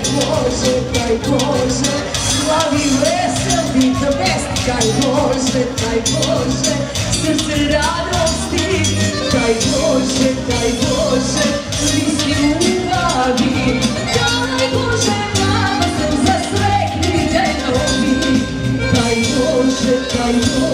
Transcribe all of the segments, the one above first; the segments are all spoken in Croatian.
Daj Bože, daj Bože, slavi veseli the best. Daj Bože, daj Bože, srce radosti. Daj Bože, daj Bože, listi ljubavi. Daj Bože, nama sam za sve krite novi. Daj Bože, daj Bože.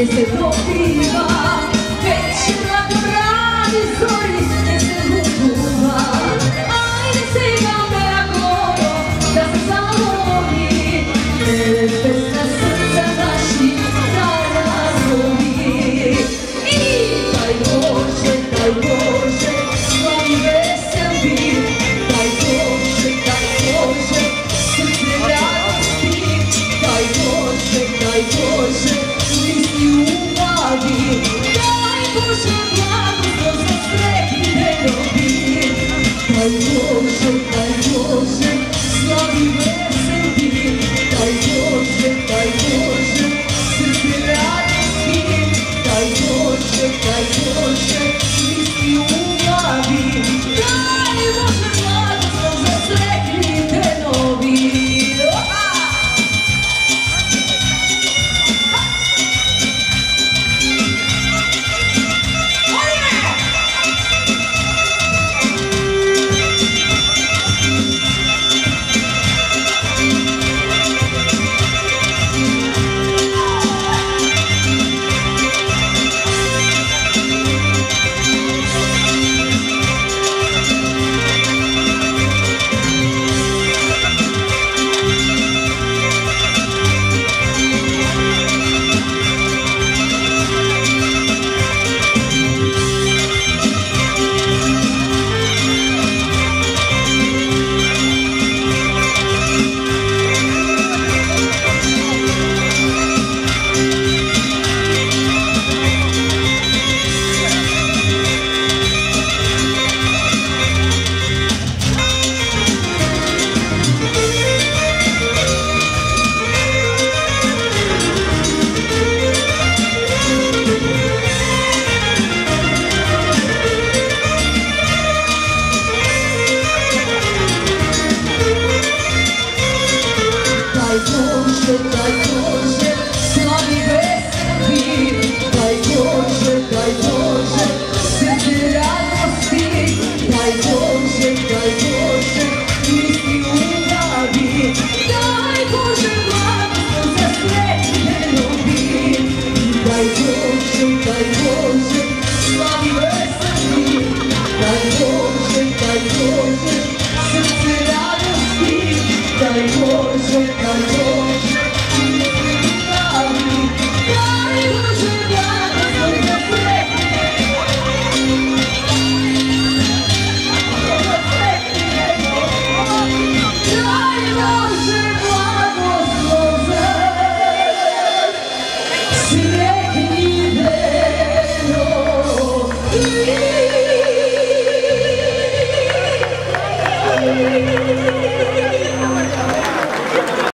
Mr. Poppy. Таежик, таежик, снова веселки, Таежик, таежик, с венцами спины, Таежик, таежик.